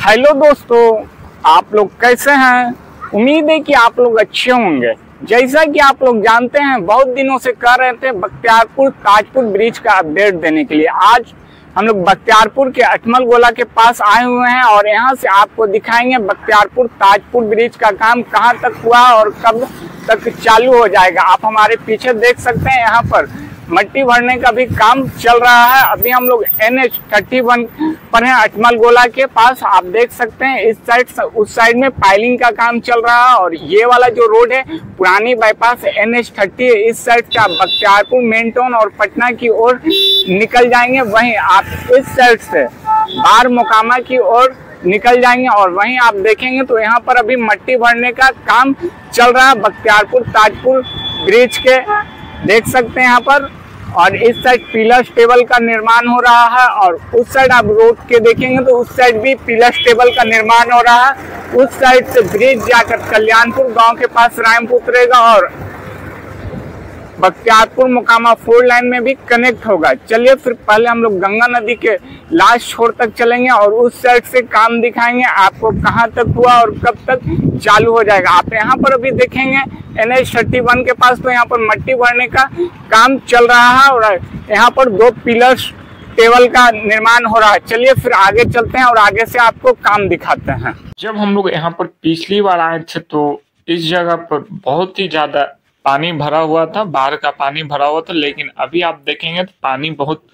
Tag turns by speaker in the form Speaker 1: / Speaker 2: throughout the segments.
Speaker 1: Hello दोस्तों, आप लोग कैसे हैं? उम्मीद है कि आप लोग अच्छे होंगे। जैसा कि आप लोग जानते हैं, बहुत दिनों से कर रहे थे बख्तियारपुर ताजपुर ब्रिज का अपडेट देने के लिए। आज हम लोग बख्तियारपुर के अटमल गोला के पास आए हुए हैं और यहाँ से आपको दिखाएँगे बख्तियारपुर ताजपुर ब्रिज का काम कहाँ तक हुआ और कब तक चालू हो जाएगा। आप हमारे पीछे देख सकते हैं यहाँ पर मट्टी भरने का भी काम चल रहा है। अभी हम लोग एन एच थर्टी वन पर है अटमल गोला के पास। आप देख सकते हैं, इस साइड उस साइड में पाइलिंग का काम चल रहा है और ये वाला जो रोड है, पुरानी बाईपास एन एच थर्टी, इस साइड आप बख्तियारपुर मेन टाउन और पटना की ओर निकल जाएँगे। वहीं आप इस साइड से बार मोकामा की ओर निकल जाएँगे और वहीं आप देखेंगे तो यहाँ पर अभी मट्टी भरने का काम चल रहा है। बख्तियारपुर, ताजपुर ब्रिज के देख सकते हैं यहाँ पर। और इस साइड पिलर टेबल का निर्माण हो रहा है और उस साइड आप रोड के देखेंगे तो उस साइड भी पिलर टेबल का निर्माण हो रहा है। उस साइड से ब्रिज जाकर कल्याणपुर गाँव के पास रायमपुर उतरेगा और बख्तियारपुर मुकामा फोर लाइन में भी कनेक्ट होगा। चलिए फिर पहले हम लोग गंगा नदी के लास्ट छोर तक चलेंगे और उस साइड से काम दिखाएँगे। आपको कहाँ तक हुआ और कब तक चालू हो जाएगा। आप यहाँ पर अभी देखेंगे एन एच थर्टी वन के पास तो यहाँ पर मट्टी भरने का काम चल रहा है और यहाँ पर दो पिलर्स टेबल का निर्माण हो रहा है। चलिए फिर आगे चलते हैं और आगे से आपको काम दिखाते हैं।
Speaker 2: जब हम लोग यहाँ पर पिछली बार आए थे तो इस जगह पर बहुत ही ज़्यादा पानी भरा हुआ था बाहर का पानी भरा हुआ था, लेकिन अभी आप देखेंगे तो पानी बहुत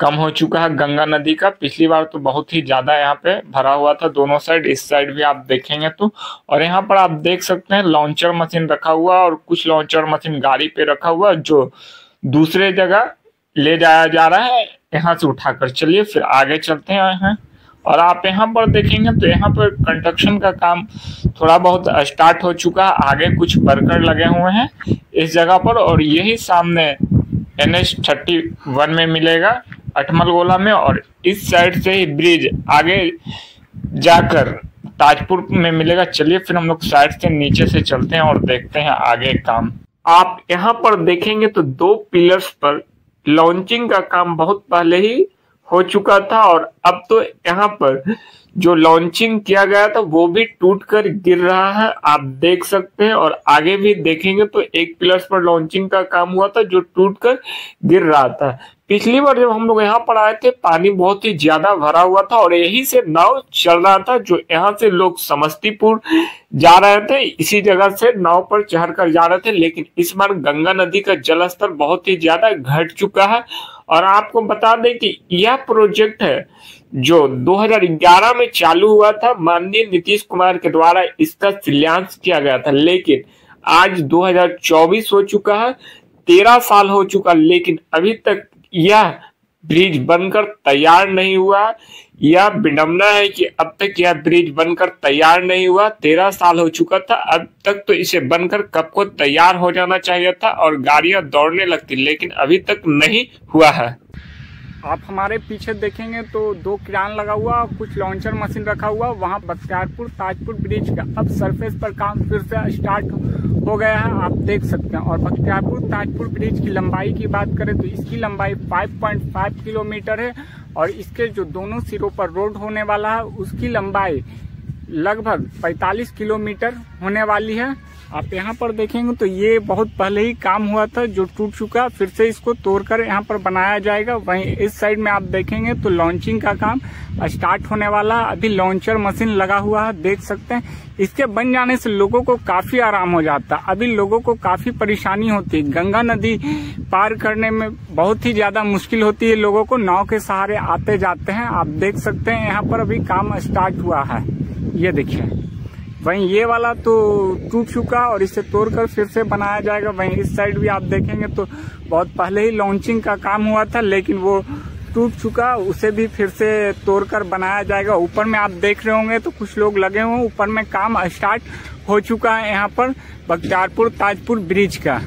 Speaker 2: कम हो चुका है गंगा नदी का। पिछली बार तो बहुत ही ज़्यादा यहाँ पे भरा हुआ था दोनों साइड, इस साइड भी आप देखेंगे तो। और यहाँ पर आप देख सकते हैं लॉन्चर मशीन रखा हुआ और कुछ लॉन्चर मशीन गाड़ी पे रखा हुआ जो दूसरे जगह ले जाया जा रहा है, यहाँ से उठाकर। चलिए फिर आगे चलते हैं और आप यहाँ पर देखेंगे तो यहाँ पर कंस्ट्रक्शन का काम थोड़ा बहुत स्टार्ट हो चुका है। आगे कुछ वर्कर लगे हुए हैं इस जगह पर और यही सामने एन एच थर्टी वन में मिलेगा अठमल गोला में और इस साइड से ही ब्रिज आगे जाकर ताजपुर में मिलेगा। चलिए फिर हम लोग साइड से नीचे से चलते हैं और देखते हैं आगे काम। आप यहाँ पर देखेंगे तो दो पिलर्स पर लॉन्चिंग का काम बहुत पहले ही हो चुका था और अब तो यहाँ पर जो लॉन्चिंग किया गया था, वो भी टूट कर गिर रहा है। आप देख सकते हैं और आगे भी देखेंगे तो एक प्लस पर लॉन्चिंग का काम हुआ था जो टूट कर गिर रहा था। पिछली बार जब हम लोग यहाँ पर आए थे, पानी बहुत ही ज़्यादा भरा हुआ था और यही से नाव चल रहा था, जो यहाँ से लोग समस्तीपुर जा रहे थे। इसी जगह से नाव पर चढ़ कर जा रहे थे, लेकिन इस बार गंगा नदी का जलस्तर बहुत ही ज़्यादा घट चुका है। और आपको बता दें कि यह प्रोजेक्ट है, जो 2011 में चालू हुआ था। माननीय नीतीश कुमार के द्वारा इसका शिलान्यास किया गया था, लेकिन आज 2024 हो चुका है, तेरह साल हो चुका, लेकिन अभी तक यह ब्रिज बनकर तैयार नहीं हुआ। यह विडम्बना है कि अब तक यह ब्रिज बनकर तैयार नहीं हुआ। तेरह साल हो चुका था। अब तक तो इसे बनकर कब को तैयार हो जाना चाहिए था और गाड़ियाँ दौड़ने लगती, लेकिन अभी तक नहीं हुआ है।
Speaker 1: आप हमारे पीछे देखेंगे तो दो किरान लगा हुआ, कुछ लॉन्चर मशीन रखा हुआ, वहाँ बख्तियारपुर, ताजपुर ब्रिज का। अब सरफेस पर काम फिर से स्टार्ट हो गया है, आप देख सकते हैं। और बख्तियारपुर, ताजपुर ब्रिज की लंबाई की बात करें तो इसकी लंबाई 5.5 किलोमीटर है और इसके जो दोनों सिरों पर रोड होने वाला है, उसकी लंबाई लगभग 45 किलोमीटर होने वाली है। आप यहाँ पर देखेंगे तो ये बहुत पहले ही काम हुआ था, जो टूट चुका, फिर से इसको तोड़कर यहाँ पर बनाया जाएगा। वहीं इस साइड में आप देखेंगे तो लॉन्चिंग का काम स्टार्ट होने वाला, अभी लॉन्चर मशीन लगा हुआ है, देख सकते हैं। इसके बन जाने से लोगों को काफ़ी आराम हो जाता अभी लोगों को काफ़ी परेशानी होती है। गंगा नदी पार करने में बहुत ही ज़्यादा मुश्किल होती है। लोगों को नाव के सहारे आते जाते हैं। आप देख सकते हैं, यहाँ पर अभी काम स्टार्ट हुआ है। ये देखिए। वहीं ये वाला तो टूट चुका और इसे तोड़कर फिर से बनाया जाएगा। वहीं इस साइड भी आप देखेंगे तो बहुत पहले ही लॉन्चिंग का काम हुआ था, लेकिन वो टूट चुका, उसे भी फिर से तोड़कर बनाया जाएगा। ऊपर में आप देख रहे होंगे तो कुछ लोग लगे हुए ऊपर में काम स्टार्ट हो चुका है यहाँ पर बख्तियारपुर ताजपुर ब्रिज का।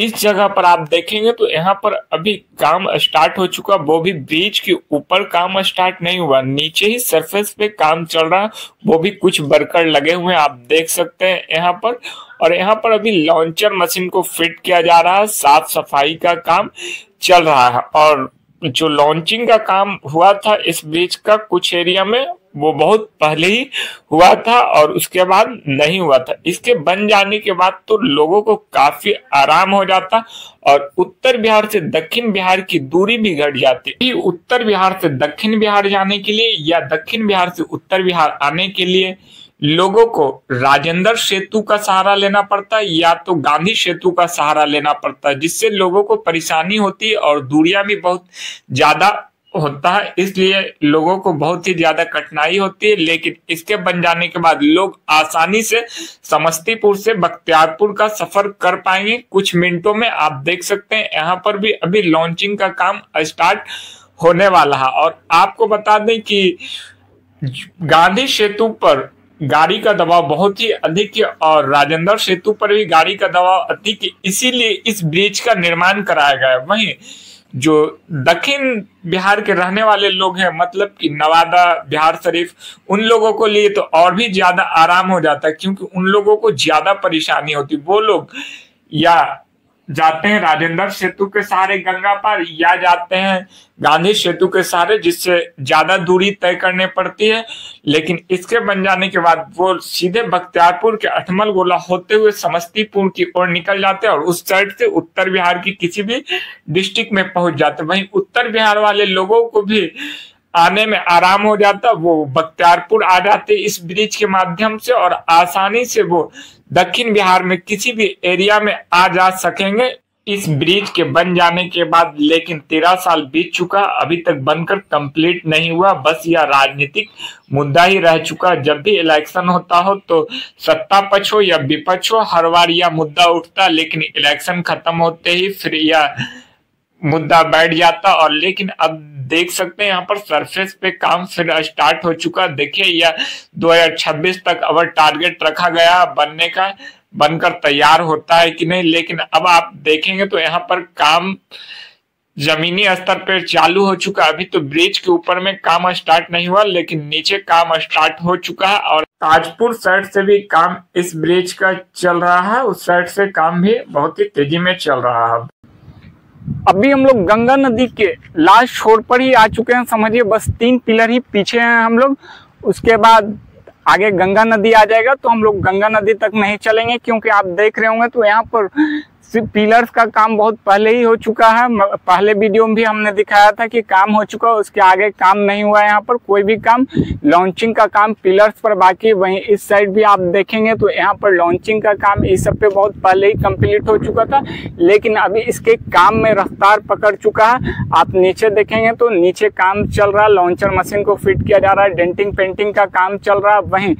Speaker 2: इस जगह पर आप देखेंगे तो यहाँ पर अभी काम स्टार्ट हो चुका, वो भी ब्रिज के ऊपर काम स्टार्ट नहीं हुआ, नीचे ही सरफेस पे काम चल रहा, वो भी कुछ वर्कर लगे हुए आप देख सकते हैं यहाँ पर। और यहाँ पर अभी लॉन्चर मशीन को फिट किया जा रहा है, साफ़ सफ़ाई का काम चल रहा है। और जो लॉन्चिंग का काम हुआ था, इस ब्रिज का कुछ एरिया में वो बहुत पहले ही हुआ था और उसके बाद नहीं हुआ था। इसके बन जाने के बाद तो लोगों को काफ़ी आराम हो जाता और उत्तर बिहार से दक्षिण बिहार की दूरी भी घट जाती। उत्तर बिहार से दक्षिण बिहार जाने के लिए या दक्षिण बिहार से उत्तर बिहार आने के लिए लोगों को राजेंद्र सेतु का सहारा लेना पड़ता है या तो गांधी सेतु का सहारा लेना पड़ता है जिससे लोगों को परेशानी होती है और दूरियाँ भी बहुत ज़्यादा होता है। इसलिए लोगों को बहुत ही ज़्यादा कठिनाई होती है, लेकिन इसके बन जाने के बाद लोग आसानी से समस्तीपुर से बख्तियारपुर का सफ़र कर पाएँगे। कुछ मिनटों में आप देख सकते हैं, यहाँ पर भी अभी लॉन्चिंग का काम स्टार्ट होने वाला है। और आपको बता दें कि गांधी सेतु पर गाड़ी का दबाव बहुत ही अधिक है और राजेंद्र सेतु पर भी गाड़ी का दबाव अधिक इसीलिए इस ब्रिज का निर्माण कराया गया है। वहीं जो दक्षिण बिहार के रहने वाले लोग हैं मतलब कि नवादा, बिहार शरीफ, उन लोगों को लिए तो और भी ज़्यादा आराम हो जाता है, क्योंकि उन लोगों को ज़्यादा परेशानी होती वो लोग या जाते हैं, राजेंद्र सेतु के सहारे गंगा पर या जाते हैं, गांधी सेतु के सहारे, जिससे ज़्यादा दूरी तय करने पड़ती है। लेकिन इसके बन जाने के बाद वो सीधे बख्तियारपुर के अठमल गोला होते हुए समस्तीपुर की ओर निकल जाते हैं और उस साइड से उत्तर बिहार की किसी भी डिस्ट्रिक्ट में पहुँच जाते वहीं उत्तर बिहार वाले लोगों को भी आने में आराम हो जाता, वो बख्तियारपुर आ जाते इस ब्रिज के माध्यम से और आसानी से वो दक्षिण बिहार में किसी भी एरिया में आ जा सकेंगे। इस ब्रिज के बन जाने के बाद, लेकिन तेरह साल बीत चुका, अभी तक बनकर कंप्लीट नहीं हुआ। बस यह राजनीतिक मुद्दा ही रह चुका। जब भी इलेक्शन होता हो तो सत्ता पक्ष हो या विपक्ष हो, हर बार यह मुद्दा उठता, लेकिन इलेक्शन खत्म होते ही फिर यह मुद्दा बैठ जाता और लेकिन अब देख सकते हैं यहाँ पर सरफेस पे काम फिर स्टार्ट हो चुका। देखिए, यह 2026 तक अवर टारगेट रखा गया बनने का, बनकर तैयार होता है कि नहीं। लेकिन अब आप देखेंगे तो यहाँ पर काम जमीनी स्तर पर चालू हो चुका। अभी तो ब्रिज के ऊपर में काम स्टार्ट नहीं हुआ, लेकिन नीचे काम स्टार्ट हो चुका है और ताजपुर साइड से भी काम इस ब्रिज का चल रहा है। उस साइड से काम भी बहुत ही तेज़ी में चल रहा है।
Speaker 1: अभी हम लोग गंगा नदी के लास्ट छोर पर ही आ चुके हैं, समझिए, बस तीन पिलर ही पीछे हैं हम लोग। उसके बाद आगे गंगा नदी आ जाएगा तो हम लोग गंगा नदी तक नहीं चलेंगे, क्योंकि आप देख रहे होंगे तो यहाँ पर पिलर्स का काम बहुत पहले ही हो चुका है। पहले वीडियो में भी हमने दिखाया था कि काम हो चुका है, उसके आगे काम नहीं हुआ है यहाँ पर, कोई भी काम। लॉन्चिंग का काम पिलर्स पर बाकी वहीं इस साइड भी आप देखेंगे तो यहाँ पर लॉन्चिंग का काम इस सब पे बहुत पहले ही कंप्लीट हो चुका था, लेकिन अभी इसके काम में रफ्तार पकड़ चुका है। आप नीचे देखेंगे तो नीचे काम चल रहा है लॉन्चर मशीन को फिट किया जा रहा है डेंटिंग पेंटिंग का काम चल रहा है, वहीं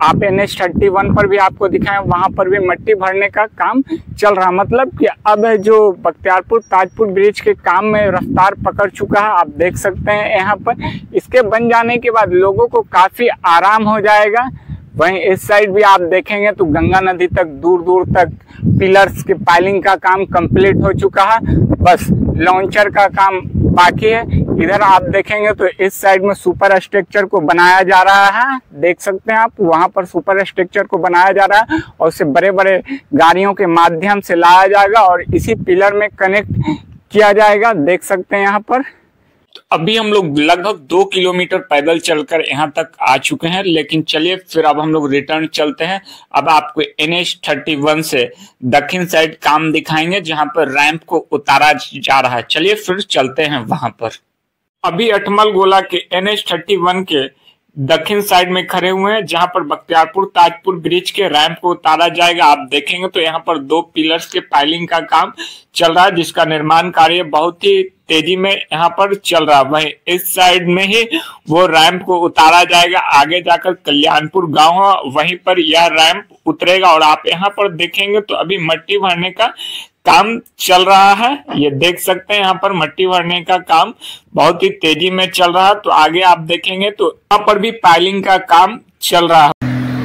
Speaker 1: आप एन एच थर्टी वन पर भी आपको दिखाएँ, वहाँ पर भी मट्टी भरने का काम चल रहा मतलब कि अब जो बख्तियारपुर, ताजपुर ब्रिज के काम में रफ्तार पकड़ चुका है, आप देख सकते हैं यहाँ पर। इसके बन जाने के बाद लोगों को काफ़ी आराम हो जाएगा। वहीं इस साइड भी आप देखेंगे तो गंगा नदी तक दूर दूर तक पिलर्स के पाइलिंग का काम कंप्लीट हो चुका है। बस लॉन्चर का काम बाकी है। इधर आप देखेंगे तो इस साइड में सुपर स्ट्रक्चर को बनाया जा रहा है। देख सकते हैं आप, वहाँ पर सुपर स्ट्रक्चर को बनाया जा रहा है और उसे बड़े बड़े गाड़ियों के माध्यम से लाया जाएगा और इसी पिलर में कनेक्ट किया जाएगा। देख सकते हैं यहाँ पर।
Speaker 2: अभी हम लोग लगभग दो किलोमीटर पैदल चलकर यहाँ तक आ चुके हैं, लेकिन चलिए फिर अब हम लोग रिटर्न चलते हैं। अब आपको एन एच थर्टी वन से दक्षिण साइड काम दिखाएँगे, जहाँ पर रैंप को उतारा जा रहा है। चलिए फिर चलते हैं वहाँ पर। अभी अटमल गोला के एन एच थर्टी वन के दक्षिण साइड में खड़े हुए हैं, जहाँ पर बख्तियारपुर, ताजपुर ब्रिज के रैंप को उतारा जाएगा। आप देखेंगे तो यहाँ पर दो पिलर्स के पाइलिंग का काम चल रहा है, जिसका निर्माण कार्य बहुत ही तेज़ी में यहाँ पर चल रहा है। वही इस साइड में ही वो रैंप को उतारा जाएगा, आगे जाकर कल्याणपुर गाँव वहीं पर यह रैंप उतरेगा। और आप यहाँ पर देखेंगे तो अभी मट्टी भरने का काम चल रहा है, ये देख सकते हैं यहाँ पर मट्टी भरने का काम बहुत ही तेज़ी में चल रहा है तो आगे आप देखेंगे तो यहाँ पर भी पाइलिंग का काम चल रहा है।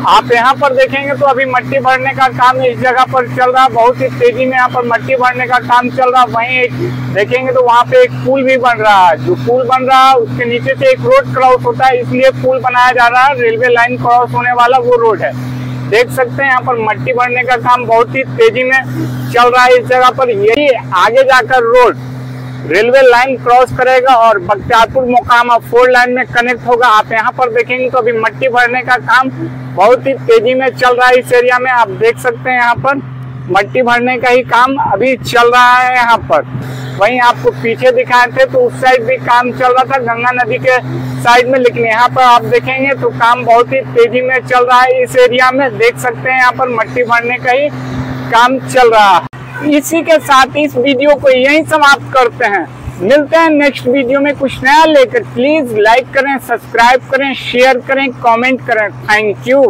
Speaker 1: आप यहाँ पर देखेंगे तो अभी मट्टी भरने का काम इस जगह पर चल रहा है, बहुत ही तेज़ी में यहाँ पर मट्टी भरने का काम चल रहा है, वहीं एक देखेंगे तो वहाँ पे एक पुल भी बन रहा है, जो पुल बन रहा है, उसके नीचे से एक रोड क्रॉस होता है, इसलिए पुल बनाया जा रहा है रेलवे लाइन क्रॉस होने वाला वो रोड है। देख सकते हैं, यहाँ पर मट्टी भरने का काम बहुत ही तेज़ी में चल रहा है इस जगह पर। यही आगे जाकर रोड, रेलवे लाइन क्रॉस करेगा और बख्तियारपुर मोकामा फोर लाइन में कनेक्ट होगा। आप यहाँ पर देखेंगे तो अभी मट्टी भरने का काम बहुत ही तेज़ी में चल रहा है इस एरिया में। आप देख सकते हैं यहाँ पर मट्टी भरने का ही काम अभी चल रहा है यहाँ पर। वहीं आपको पीछे दिखाए थे तो उस साइड भी काम चल रहा था, गंगा नदी के साइड में, लेकिन यहाँ पर आप देखेंगे तो काम बहुत ही तेज़ी में चल रहा है इस एरिया में। देख सकते हैं यहाँ पर मट्टी भरने का ही काम चल रहा है। इसी के साथ इस वीडियो को यहीं समाप्त करते हैं। मिलते हैं नेक्स्ट वीडियो में कुछ नया लेकर। प्लीज़ लाइक करें, सब्सक्राइब करें, शेयर करें, कमेंट करें। Thank you.